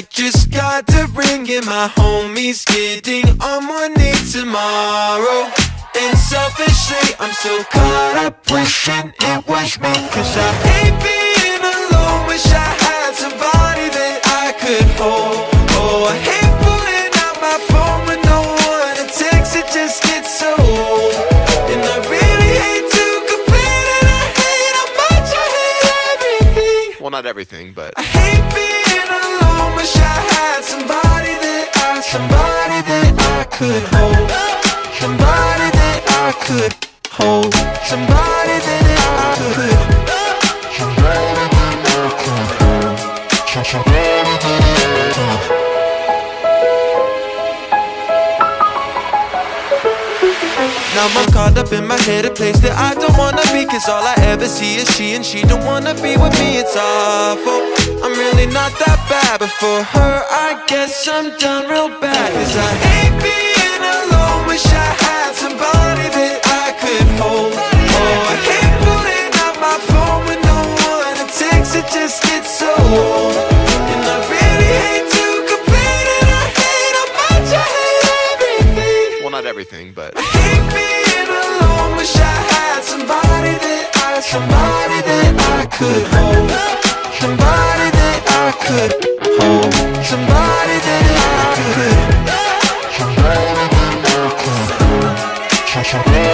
like just got the ring and my homies getting on one knee tomorrow. And selfishly, I'm so caught up wishing it was me. Cause I hate being alone, wish I had somebody that I could hold. Oh, I hate pulling out my phone with no one to text, it just gets so old. And I really hate to complain, and I hate how much I hate everything. Well, not everything, but I hate being alone, wish I had somebody that I, could hold. somebody that I could hold. Somebody that I could Now I'm caught up in my head, a place that I don't wanna be. Cause all I ever see is she, and she don't wanna be with me. It's awful. I'm really not that bad, but for her, I guess I'm done real bad. Cause I somebody that I could hold. Somebody that I could hold. Somebody that I could. Somebody that I could Somebody